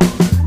you